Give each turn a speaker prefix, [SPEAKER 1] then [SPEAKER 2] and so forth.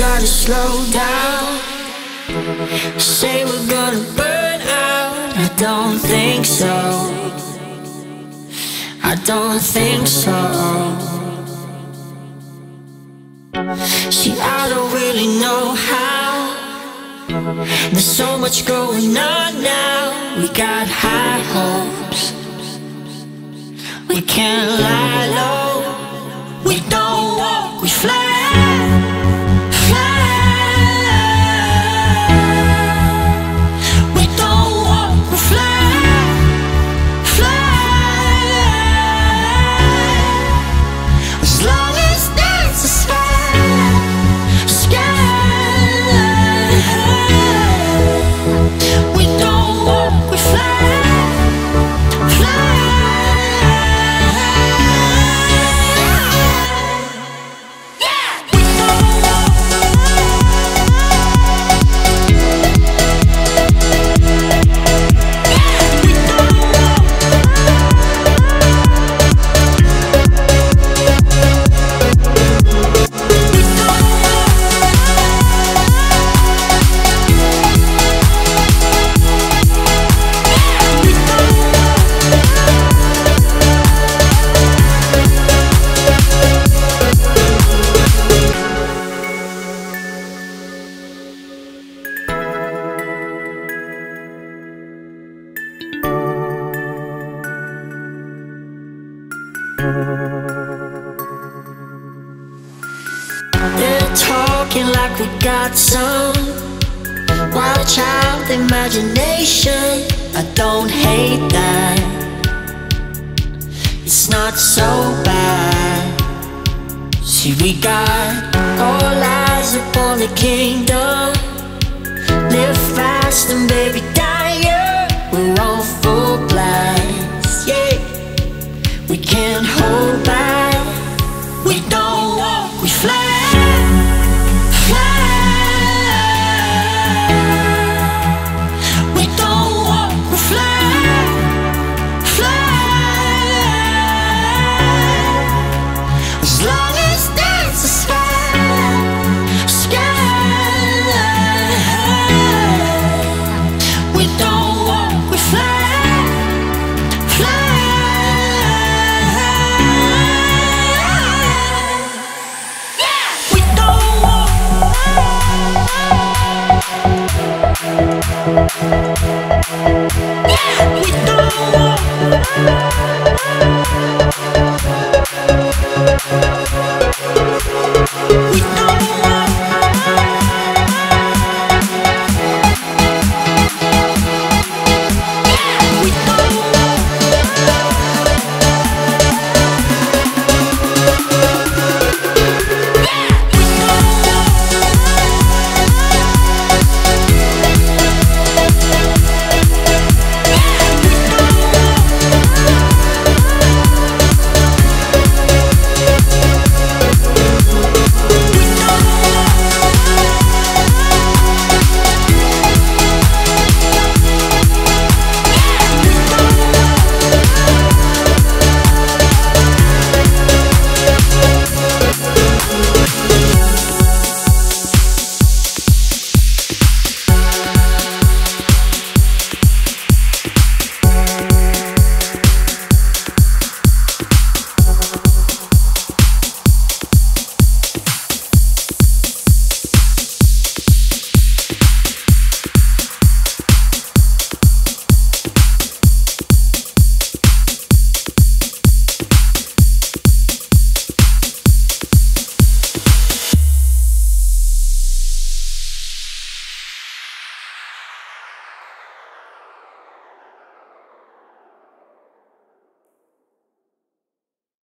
[SPEAKER 1] gotta slow down. Say we're gonna burn out. I don't think so. I don't think so. See, I don't really know how. There's so much going on now. We got high hopes. We can't lie low They're talking like we got some wild child imagination. I don't hate that. It's not so bad. See, we got all eyes upon the kingdom. Live fast and baby, die young. We're on full blast. Can't hold back. Walk. We don't